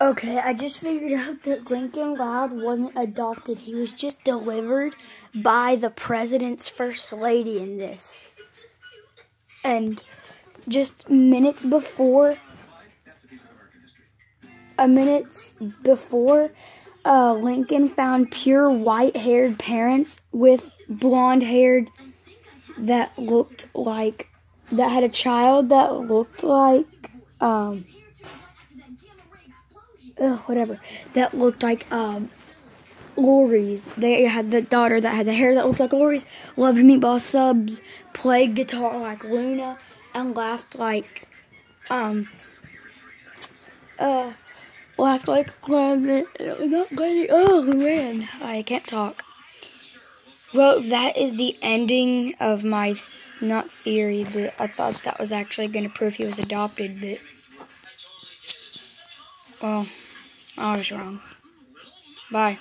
Okay, I just figured out that Lincoln Loud wasn't adopted. He was just delivered by the president's first lady in this. And just minutes before, a minutes before, uh, Lincoln found pure white-haired parents with blonde-haired that looked like that had a child that looked like um ugh, whatever. That looked like um Lori's. They had the daughter that had the hair that looked like Lori's, loved meatball subs, played guitar like Luna, and laughed like um uh laughed like not Lady oh man I can't talk. Well, that is the ending of my not theory, but I thought that was actually going to prove he was adopted, but well, I was wrong. Bye.